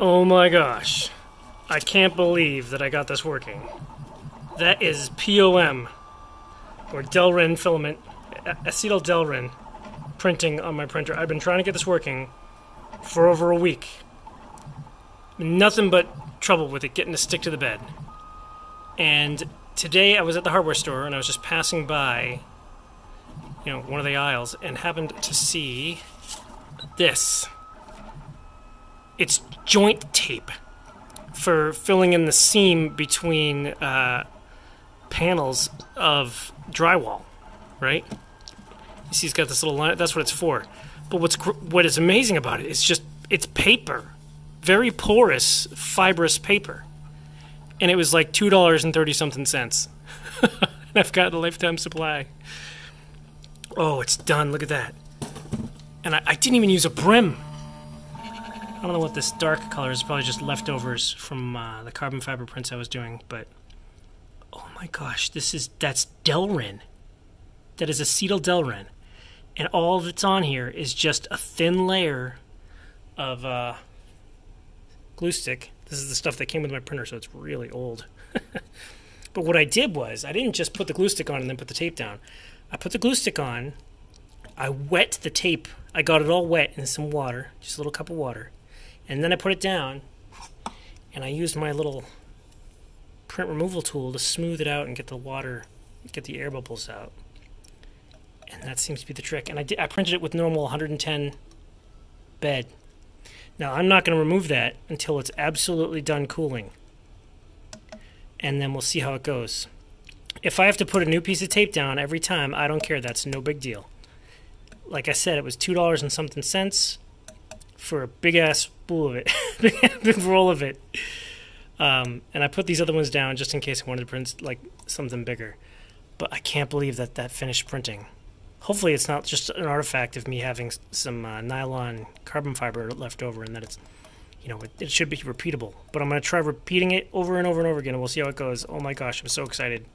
Oh my gosh. I can't believe that I got this working. That is POM, or Delrin filament, acetal Delrin printing on my printer. I've been trying to get this working for over a week. Nothing but trouble with it getting to stick to the bed. And today I was at the hardware store and I was just passing by, you know, one of the aisles and happened to see this. It's joint tape for filling in the seam between uh, panels of drywall, right? You see, it's got this little line. That's what it's for. But what's what is amazing about it is just it's paper, very porous, fibrous paper, and it was like two dollars and thirty something cents. and I've got a lifetime supply. Oh, it's done. Look at that. And I, I didn't even use a brim. I don't know what this dark color is. Probably just leftovers from uh, the carbon fiber prints I was doing. But oh my gosh, this is that's Delrin. That is acetal Delrin, and all that's on here is just a thin layer of uh, glue stick. This is the stuff that came with my printer, so it's really old. but what I did was I didn't just put the glue stick on and then put the tape down. I put the glue stick on. I wet the tape. I got it all wet in some water, just a little cup of water. And then I put it down and I used my little print removal tool to smooth it out and get the water, get the air bubbles out. And that seems to be the trick. And I, did, I printed it with normal 110 bed. Now I'm not going to remove that until it's absolutely done cooling. And then we'll see how it goes. If I have to put a new piece of tape down every time, I don't care. That's no big deal. Like I said, it was two dollars and something cents for a big ass spool of it, big roll of it. Um, and I put these other ones down just in case I wanted to print like something bigger. But I can't believe that that finished printing. Hopefully, it's not just an artifact of me having some uh, nylon carbon fiber left over, and that it's, you know, it, it should be repeatable. But I'm going to try repeating it over and over and over again, and we'll see how it goes. Oh my gosh, I'm so excited.